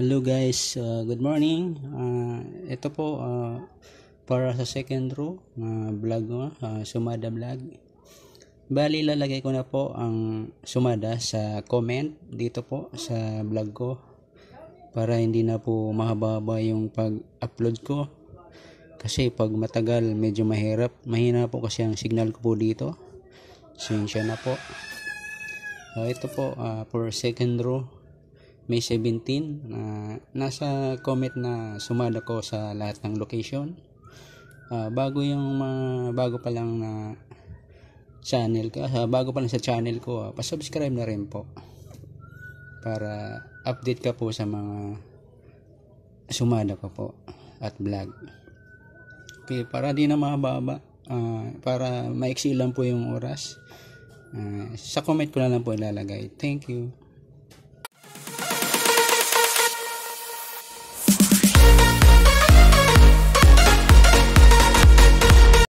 Hello guys, uh, good morning. Uh, ito po uh, para sa second row uh, vlog mo, uh, Sumada vlog. Bali lalagay ko na po ang Sumada sa comment dito po sa vlog ko para hindi na po mahaba yung pag-upload ko. Kasi pag matagal medyo mahirap, mahina po kasi ang signal ko po dito. Sinsya na po. Uh, ito po uh, for second row may 17 na uh, nasa comment na sumada ko sa lahat ng location. Uh, bago yung mga bago pa lang na channel ko uh, bago pa lang sa channel ko uh, pa-subscribe na rin po para update ka po sa mga sumada ko po at vlog. Okay para di na mahaba uh, para maiksi lang po yung oras uh, sa comment ko na lang po ilalagay. Thank you